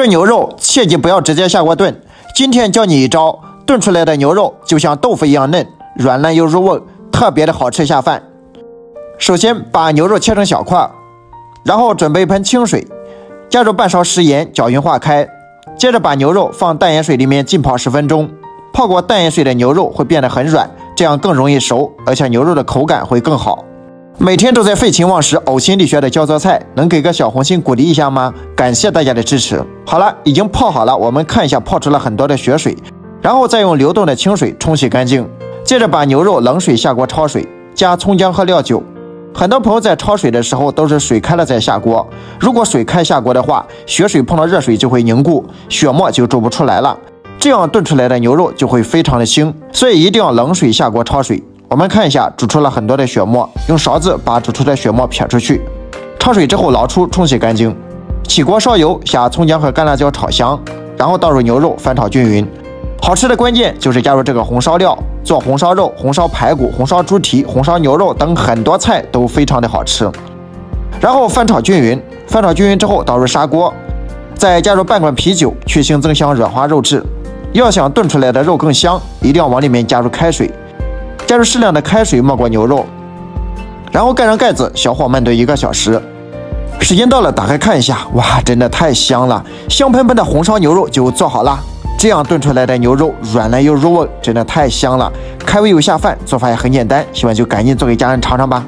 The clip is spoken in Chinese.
炖牛肉切记不要直接下锅炖。今天教你一招，炖出来的牛肉就像豆腐一样嫩，软烂又入味，特别的好吃下饭。首先把牛肉切成小块，然后准备一盆清水，加入半勺食盐，搅匀化开。接着把牛肉放淡盐水里面浸泡十分钟，泡过淡盐水的牛肉会变得很软，这样更容易熟，而且牛肉的口感会更好。每天都在废寝忘食、呕心沥血的教做菜，能给个小红心鼓励一下吗？感谢大家的支持。好了，已经泡好了，我们看一下泡出了很多的血水，然后再用流动的清水冲洗干净。接着把牛肉冷水下锅焯水，加葱姜和料酒。很多朋友在焯水的时候都是水开了再下锅，如果水开下锅的话，血水碰到热水就会凝固，血沫就煮不出来了，这样炖出来的牛肉就会非常的腥，所以一定要冷水下锅焯水。我们看一下，煮出了很多的血沫，用勺子把煮出的血沫撇出去，焯水之后捞出冲洗干净。起锅烧油，下葱姜和干辣椒炒香，然后倒入牛肉翻炒均匀。好吃的关键就是加入这个红烧料。做红烧肉、红烧排骨、红烧猪蹄、红烧牛肉等很多菜都非常的好吃。然后翻炒均匀，翻炒均匀之后倒入砂锅，再加入半罐啤酒，去腥增香，软化肉质。要想炖出来的肉更香，一定要往里面加入开水，加入适量的开水没过牛肉，然后盖上盖子，小火慢炖一个小时。时间到了，打开看一下，哇，真的太香了，香喷喷的红烧牛肉就做好了。这样炖出来的牛肉软烂又入味，真的太香了，开胃又下饭，做法也很简单，喜欢就赶紧做给家人尝尝吧。